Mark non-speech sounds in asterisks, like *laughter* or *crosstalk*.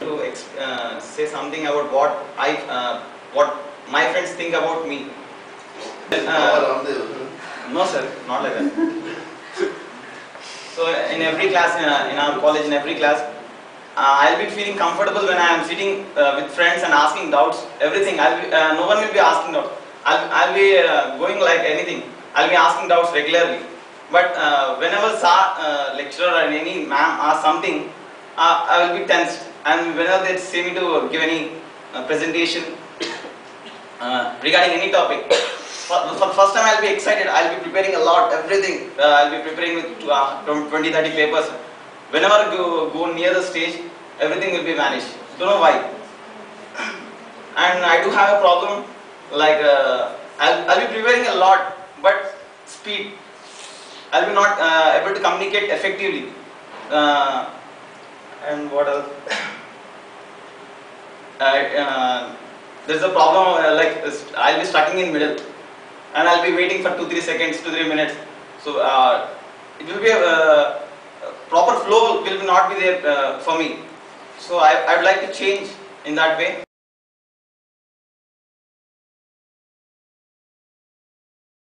To uh, say something about what I, uh, what my friends think about me. Uh, no, sir, not like that. so in every class, uh, in our college, in every class, uh, I'll be feeling comfortable when I am sitting uh, with friends and asking doubts. Everything, I'll be, uh, no one will be asking doubts. I'll, I'll be uh, going like anything. I'll be asking doubts regularly. But uh, whenever sa uh, lecturer or any ma'am asks something, uh, I will be tensed. And whenever they say me to give any uh, presentation uh, regarding any topic, for, the first time I'll be excited. I'll be preparing a lot, everything. Uh, I'll be preparing with uh, 20, 30 papers. Whenever I go, go near the stage, everything will be vanished. Don't know why. *clears throat* And I do have a problem. Like uh, I'll, I'll be preparing a lot, but speed. I'll be not able to communicate effectively. Uh, and what else? uh, uh, there's a problem uh, like I'll be stuck in middle. And I'll be waiting for 2 3 seconds 2 3 minutes. So uh, it will be a uh, proper flow will not be there uh, for me. So I, I would like to change in that way